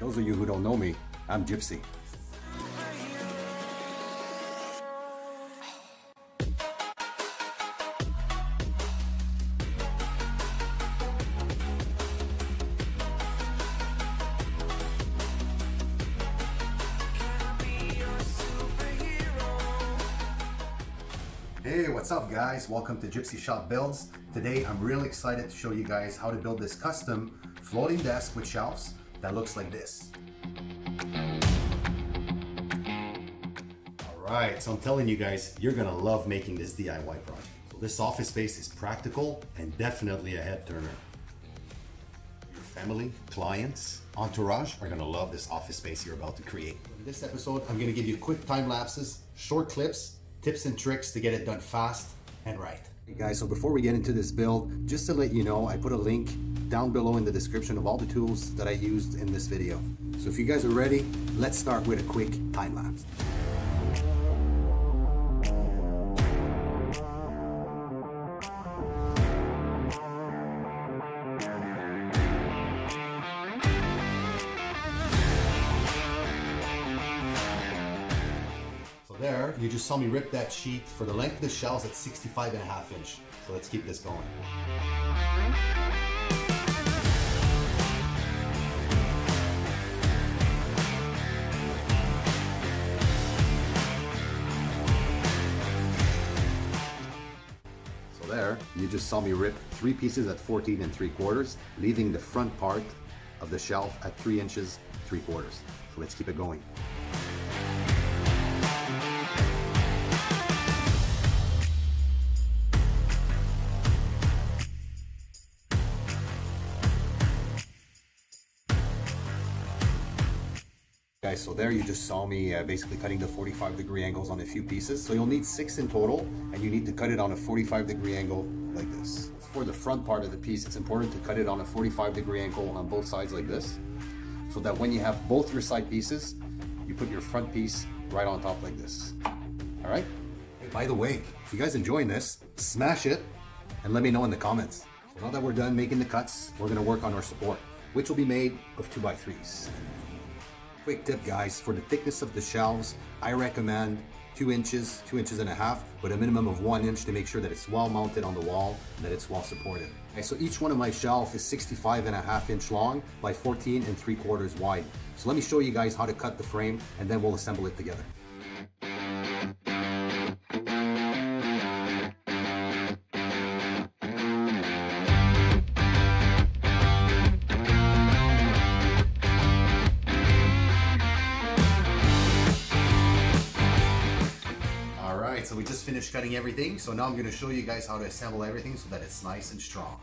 Those of you who don't know me, I'm Gypsy. Hey, what's up guys? Welcome to GypC Shop Builds. Today I'm really excited to show you guys how to build this custom floating desk with shelves that looks like this. Alright, so I'm telling you guys, you're gonna love making this DIY project. So this office space is practical and definitely a head turner. Your family, clients, entourage are gonna love this office space you're about to create. In this episode, I'm gonna give you quick time lapses, short clips, tips and tricks to get it done fast and right. Hey guys, so before we get into this build, just to let you know, I put a link down below in the description of all the tools that I used in this video. So if you guys are ready, let's start with a quick time lapse. So there, you just saw me rip that sheet for the length of the shelves at 65 and a half inch. So let's keep this going. So there, you just saw me rip three pieces at 14 and 3 quarters, leaving the front part of the shelf at 3 inches 3 quarters. So let's keep it going. Guys, so there you just saw me uh, basically cutting the 45 degree angles on a few pieces. So you'll need six in total and you need to cut it on a 45 degree angle like this. For the front part of the piece, it's important to cut it on a 45 degree angle on both sides like this. So that when you have both your side pieces, you put your front piece right on top like this. All right? Hey, by the way, if you guys enjoying this, smash it and let me know in the comments. So now that we're done making the cuts, we're gonna work on our support, which will be made of two by threes. Quick tip guys, for the thickness of the shelves, I recommend two inches, two inches and a half, but a minimum of one inch to make sure that it's well mounted on the wall and that it's well supported. Okay, so each one of my shelf is 65 and a half inch long by 14 and three quarters wide. So let me show you guys how to cut the frame and then we'll assemble it together. Finished cutting everything. So now I'm gonna show you guys how to assemble everything so that it's nice and strong.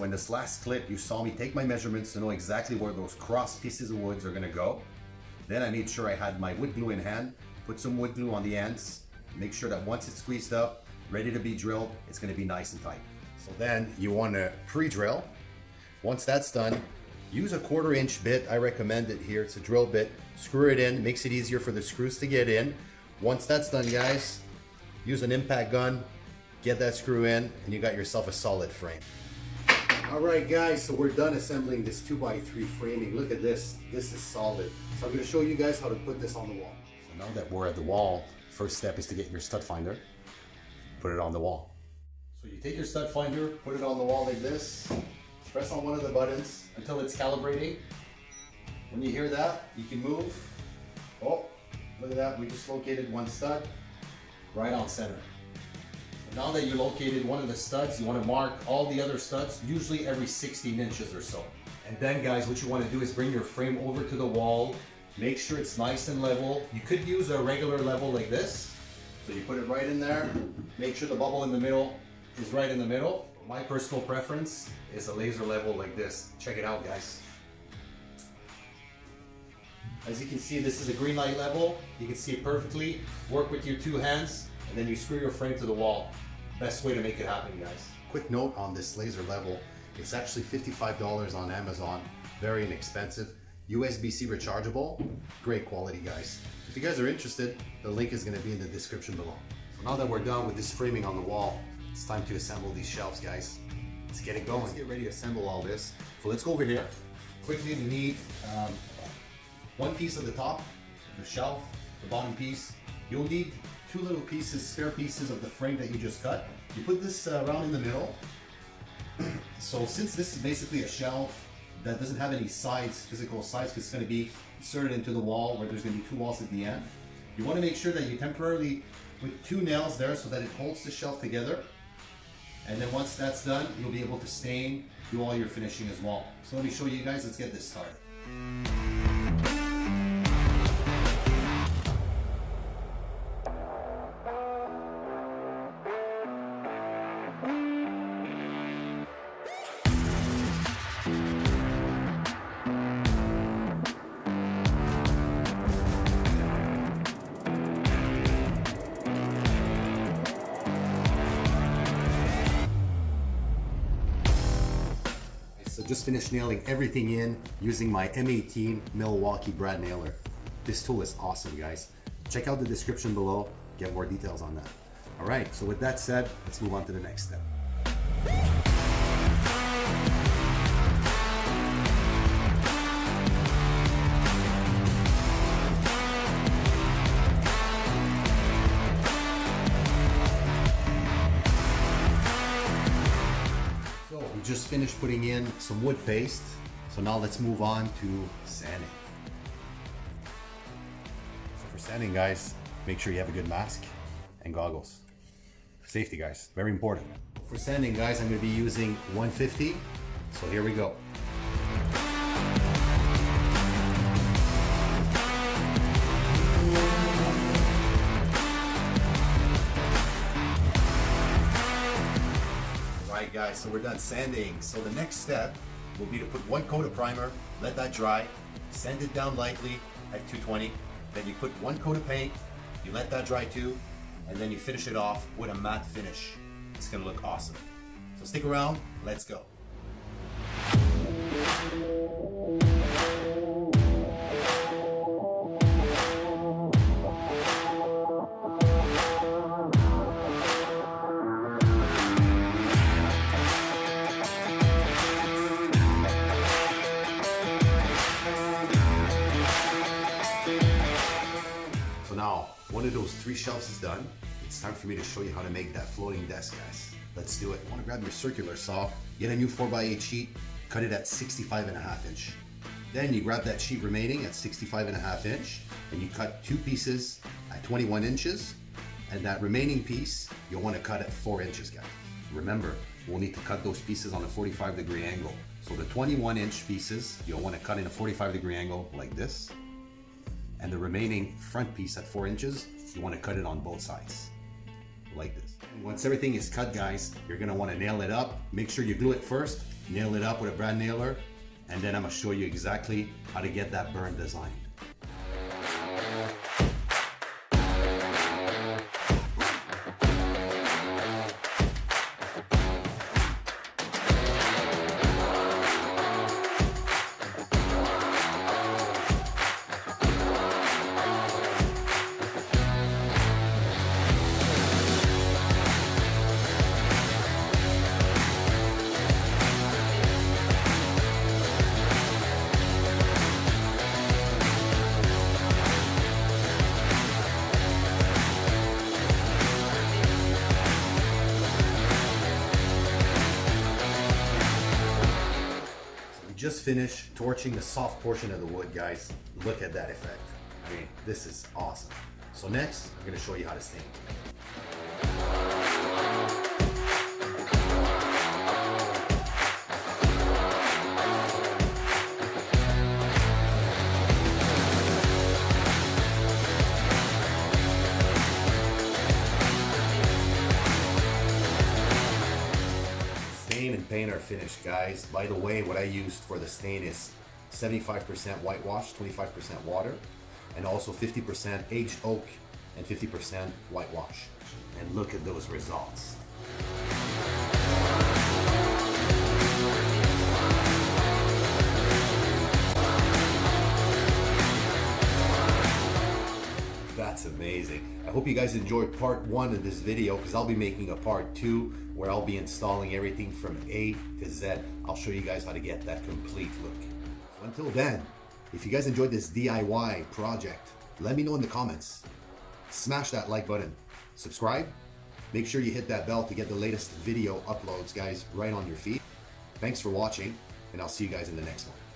So in this last clip, you saw me take my measurements to know exactly where those cross pieces of woods are gonna go. Then I made sure I had my wood glue in hand, put some wood glue on the ends, make sure that once it's squeezed up, ready to be drilled, it's gonna be nice and tight. So then you wanna pre-drill. Once that's done, use a quarter inch bit. I recommend it here. It's a drill bit. Screw it in, makes it easier for the screws to get in. Once that's done, guys, use an impact gun, get that screw in, and you got yourself a solid frame. All right, guys, so we're done assembling this 2x3 framing. Look at this. This is solid. So I'm going to show you guys how to put this on the wall. So now that we're at the wall, first step is to get your stud finder, put it on the wall. So you take your stud finder, put it on the wall like this, press on one of the buttons until it's calibrating. When you hear that, you can move. Oh, look at that, we just located one stud right on center. Now that you located one of the studs, you want to mark all the other studs, usually every 16 inches or so. And then guys, what you want to do is bring your frame over to the wall, make sure it's nice and level. You could use a regular level like this. So you put it right in there, make sure the bubble in the middle is right in the middle. My personal preference is a laser level like this. Check it out guys. As you can see, this is a green light level. You can see it perfectly. Work with your two hands and then you screw your frame to the wall. Best way to make it happen, guys. Quick note on this laser level. It's actually $55 on Amazon. Very inexpensive. USB-C rechargeable. Great quality, guys. If you guys are interested, the link is gonna be in the description below. So now that we're done with this framing on the wall, it's time to assemble these shelves, guys. Let's get it going. Let's get ready to assemble all this. So let's go over here. Quickly, we need um, one piece of the top, the shelf, the bottom piece. You'll need two little pieces, spare pieces of the frame that you just cut. You put this uh, around in the middle. so since this is basically a shelf that doesn't have any sides, physical sides, because it's going to be inserted into the wall where there's going to be two walls at the end, you want to make sure that you temporarily put two nails there so that it holds the shelf together. And then once that's done, you'll be able to stain, do all your finishing as well. So let me show you guys, let's get this started. Just finished nailing everything in using my M18 Milwaukee brad nailer. This tool is awesome, guys. Check out the description below, get more details on that. All right, so with that said, let's move on to the next step. Finished putting in some wood paste. So now let's move on to sanding. So for sanding guys, make sure you have a good mask and goggles. Safety guys, very important. For sanding guys, I'm gonna be using 150. So here we go. Guys, so we're done sanding. So the next step will be to put one coat of primer, let that dry, sand it down lightly at 220. Then you put one coat of paint, you let that dry too, and then you finish it off with a matte finish. It's gonna look awesome. So stick around, let's go. Those three shelves is done. It's time for me to show you how to make that floating desk, guys. Let's do it. Want to grab your circular saw, get a new 4x8 sheet, cut it at 65 and a half inch. Then you grab that sheet remaining at 65 and a half inch, and you cut two pieces at 21 inches, and that remaining piece, you'll want to cut at four inches, guys. Remember, we'll need to cut those pieces on a 45 degree angle. So the 21 inch pieces, you'll want to cut in a 45 degree angle like this, and the remaining front piece at four inches, you want to cut it on both sides, like this. Once everything is cut, guys, you're gonna want to nail it up. Make sure you glue it first, nail it up with a brad nailer, and then I'm gonna show you exactly how to get that burn design. Just finished torching the soft portion of the wood, guys. Look at that effect. I mean, this is awesome. So next, I'm gonna show you how to stain. Paint are finished, guys. By the way, what I used for the stain is 75% whitewash, 25% water, and also 50% aged oak and 50% whitewash. And look at those results. I hope you guys enjoyed part one of this video because I'll be making a part two where I'll be installing everything from A to Z. I'll show you guys how to get that complete look. So until then, if you guys enjoyed this DIY project, let me know in the comments. Smash that like button, subscribe, make sure you hit that bell to get the latest video uploads, guys, right on your feed. Thanks for watching, and I'll see you guys in the next one.